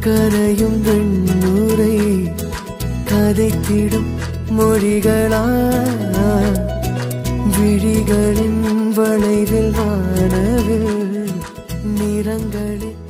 கரையும் வெண்ணுரை கதைத்திடும் மொழிகளா விழிகளின் வளைவில் வானவில் நிறங்களின்